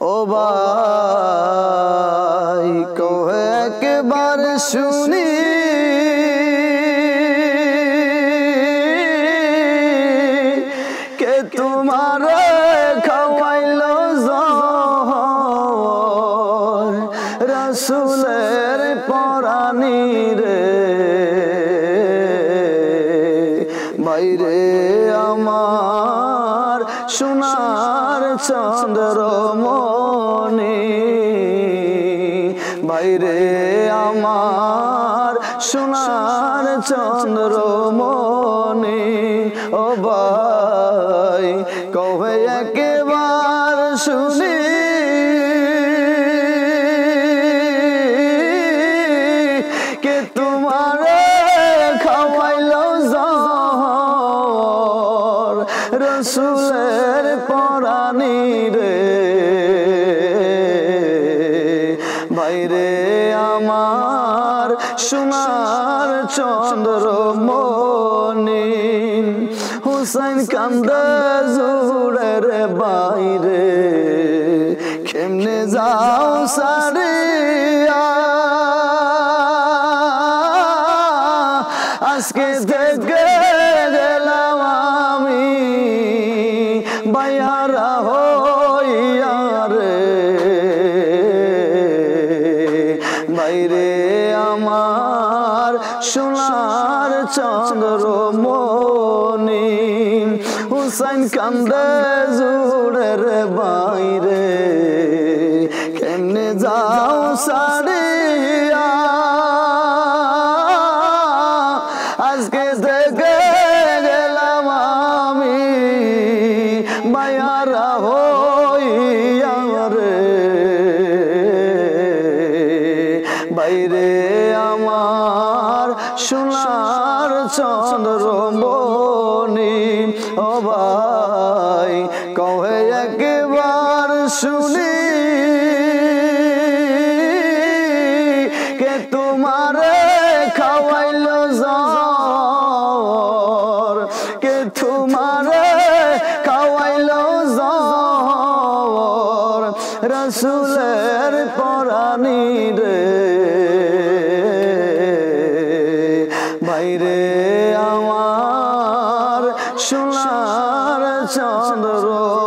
ও ভাই কহে একবার শুনি। কে তোমার খাওয়াইল রসুলের পরানি রে। বাইরে আমার সোনার চন্দ্রমণি বাইরে আমার সোনার চন্দ্রমণি ও ভাই কবে একেবার শুনি? রসুলের পরানি রে বাইরে আমার সোনার চন্দ্র মনি হুসাইন কান্দে জুড়ে রে বাইরে, কেমনে যাও সারিয়া? আজকে থেকে গেলাম আমি বাইহারা বাইরে আমার সোনার চন্দ্র মনি হুসাইন কান্দে জুড়ে রে বাইরে কেমনে যাও সারিয়া তোমার সোনার চন্দ্র বনি। ও ভাই, কহে একবার শুনি কে তোমার খাওয়াইল জর কে তোমার খাওয়াইল জর রসুলের পরাণী রে। বাইরে আমার সোনার চন্দ্র।